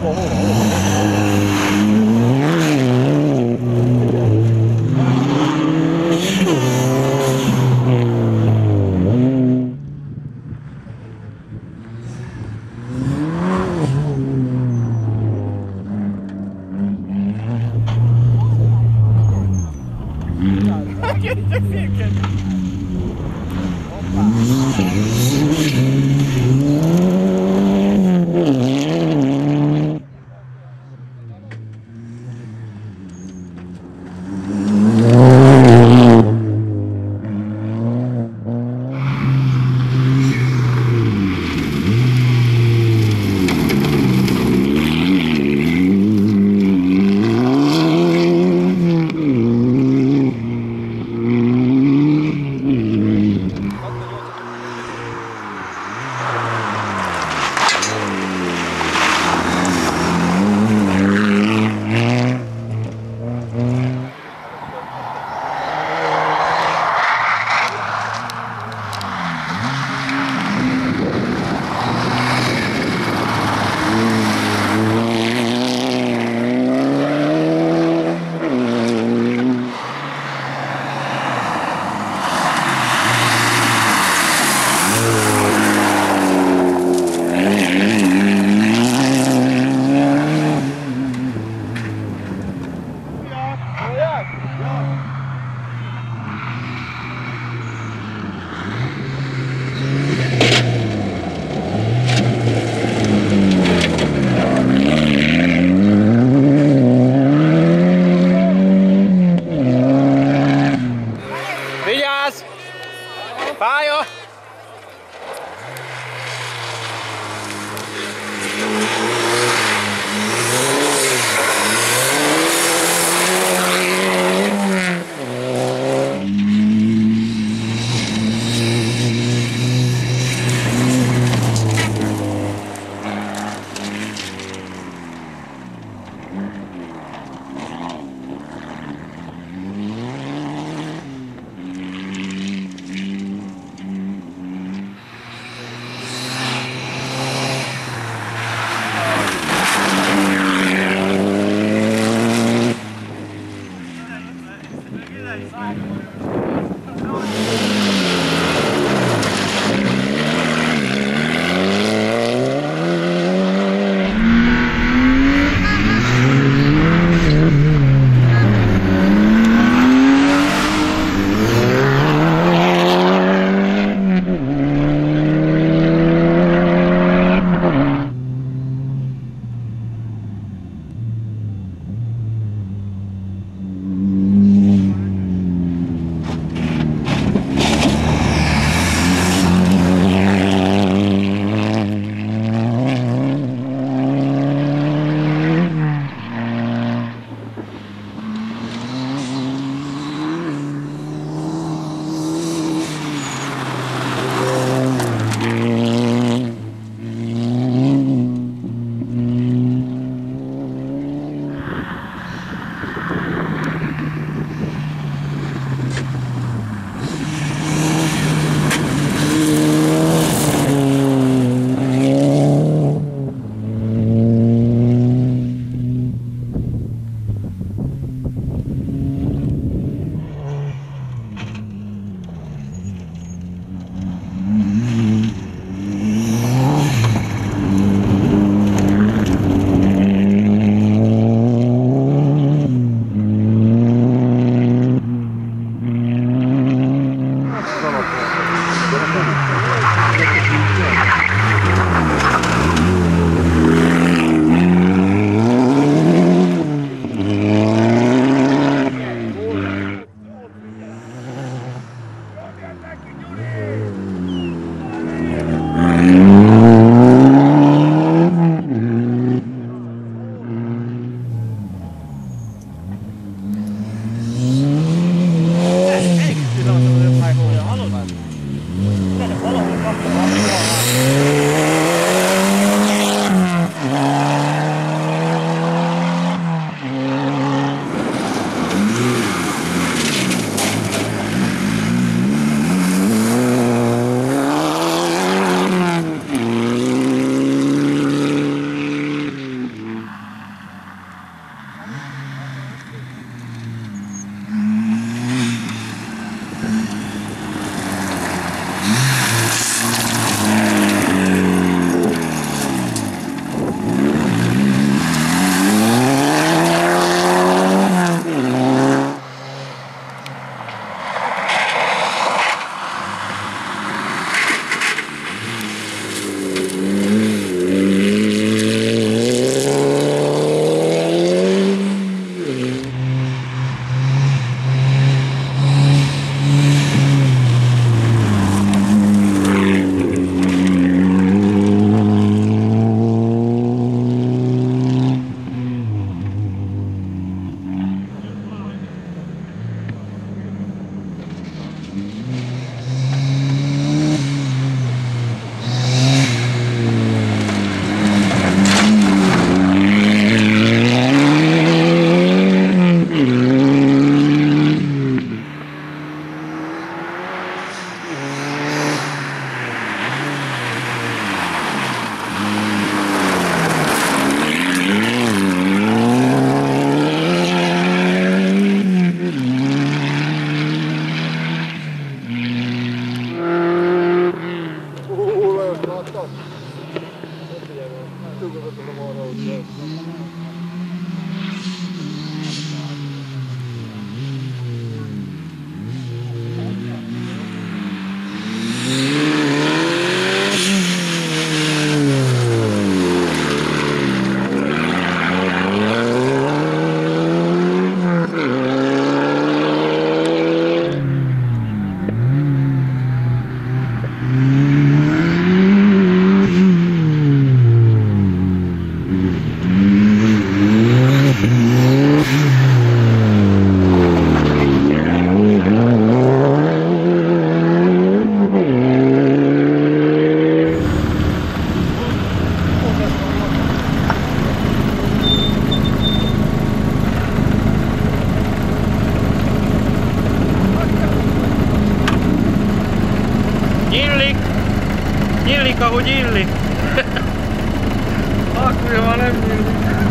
恐怖，好！Hum. Nyillik, ahogy illik! Akkor van, nem nyílik.